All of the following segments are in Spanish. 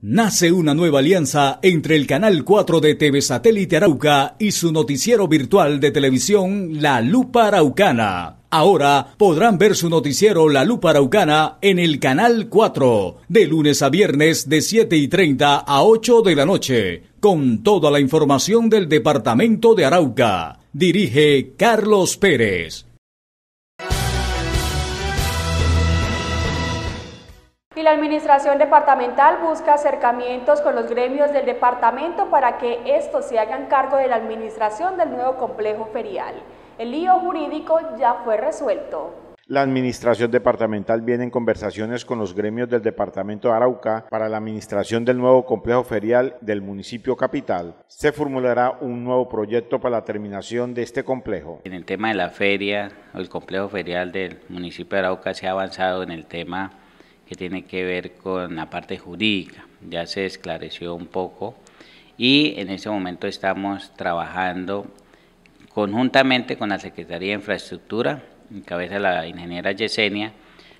Nace una nueva alianza entre el Canal 4 de TV Satélite Arauca y su noticiero virtual de televisión La Lupa Araucana. Ahora podrán ver su noticiero La Lupa Araucana en el Canal 4, de lunes a viernes de 7 y 30 a 8 de la noche, con toda la información del departamento de Arauca. Dirige Carlos Pérez. Y la administración departamental busca acercamientos con los gremios del departamento para que estos se hagan cargo de la administración del nuevo complejo ferial. El lío jurídico ya fue resuelto. La administración departamental viene en conversaciones con los gremios del departamento de Arauca para la administración del nuevo complejo ferial del municipio capital. Se formulará un nuevo proyecto para la terminación de este complejo. En el tema de la feria, el complejo ferial del municipio de Arauca se ha avanzado en el tema que tiene que ver con la parte jurídica. Ya se esclareció un poco y en ese momento estamos trabajando conjuntamente con la Secretaría de Infraestructura, en cabeza de la ingeniera Yesenia,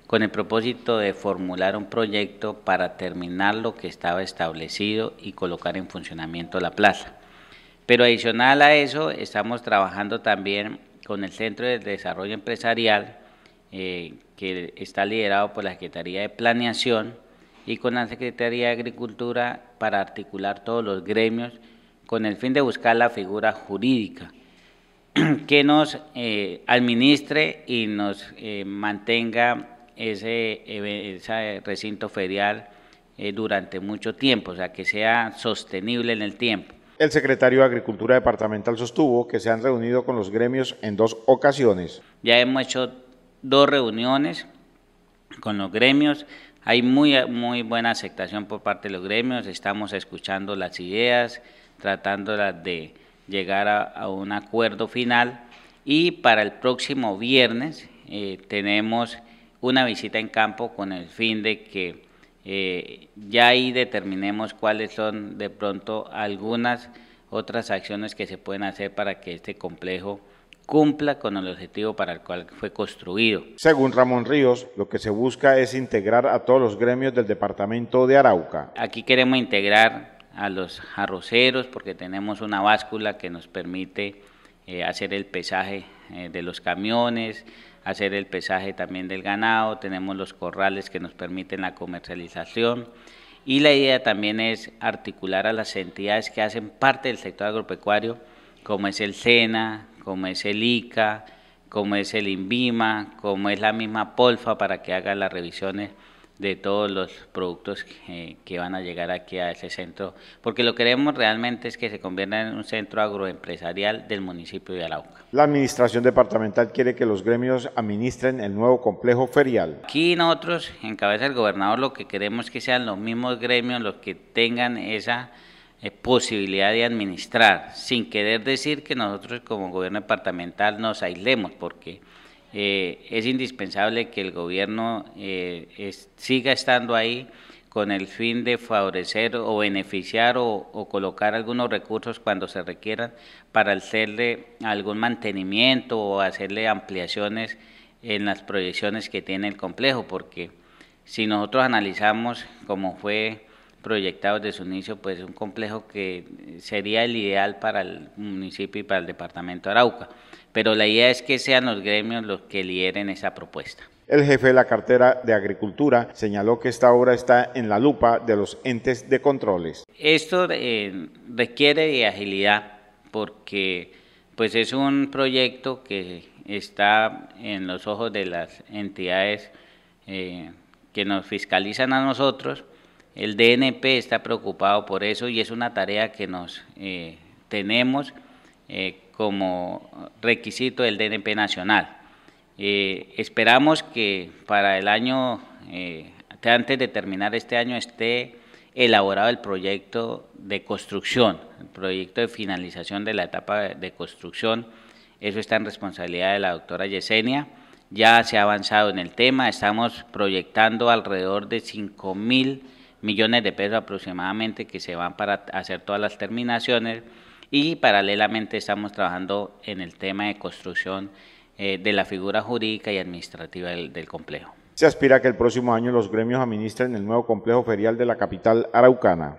con el propósito de formular un proyecto para terminar lo que estaba establecido y colocar en funcionamiento la plaza. Pero adicional a eso, estamos trabajando también con el Centro de Desarrollo Empresarial, eh, que está liderado por la Secretaría de Planeación y con la Secretaría de Agricultura para articular todos los gremios con el fin de buscar la figura jurídica que nos eh, administre y nos eh, mantenga ese, ese, recinto ferial eh, durante mucho tiempo, o sea, que sea sostenible en el tiempo. El secretario de Agricultura departamental sostuvo que se han reunido con los gremios en dos ocasiones. Ya hemos hecho dos reuniones con los gremios. Hay muy, muy buena aceptación por parte de los gremios, estamos escuchando las ideas, tratándolas de llegar a, un acuerdo final y para el próximo viernes eh, tenemos una visita en campo con el fin de que eh, ya ahí determinemos cuáles son de pronto algunas otras acciones que se pueden hacer para que este complejo cumpla con el objetivo para el cual fue construido. Según Ramón Ríos, lo que se busca es integrar a todos los gremios del departamento de Arauca. Aquí queremos integrar a los arroceros porque tenemos una báscula que nos permite eh, hacer el pesaje eh, de los camiones, hacer el pesaje también del ganado, tenemos los corrales que nos permiten la comercialización y la idea también es articular a las entidades que hacen parte del sector agropecuario, como es el SENA, como es el ICA, como es el INVIMA, como es la misma Polfa para que haga las revisiones de todos los productos que, van a llegar aquí a ese centro, porque lo que queremos realmente es que se convierta en un centro agroempresarial del municipio de Arauca. La administración departamental quiere que los gremios administren el nuevo complejo ferial. Aquí nosotros, en cabeza del gobernador, lo que queremos es que sean los mismos gremios los que tengan esa eh, posibilidad de administrar, sin querer decir que nosotros como gobierno departamental nos aislemos, porque eh, es indispensable que el gobierno eh, siga estando ahí con el fin de favorecer o beneficiar o, colocar algunos recursos cuando se requieran para hacerle algún mantenimiento o hacerle ampliaciones en las proyecciones que tiene el complejo, porque si nosotros analizamos cómo fue proyectados desde su inicio, pues un complejo que sería el ideal para el municipio y para el departamento de Arauca. Pero la idea es que sean los gremios los que lideren esa propuesta. El jefe de la cartera de Agricultura señaló que esta obra está en la lupa de los entes de controles. Esto eh, requiere de agilidad porque pues es un proyecto que está en los ojos de las entidades eh, que nos fiscalizan a nosotros el DNP está preocupado por eso y es una tarea que nos eh, tenemos eh, como requisito del DNP nacional. Eh, esperamos que para el año, antes de terminar este año, esté elaborado el proyecto de construcción, el proyecto de finalización de la etapa de construcción. Eso está en responsabilidad de la doctora Yesenia. Ya se ha avanzado en el tema, estamos proyectando alrededor de 5 mil millones de pesos aproximadamente que se van para hacer todas las terminaciones y paralelamente estamos trabajando en el tema de construcción eh, de la figura jurídica y administrativa del complejo. Se aspira a que el próximo año los gremios administren el nuevo complejo ferial de la capital araucana.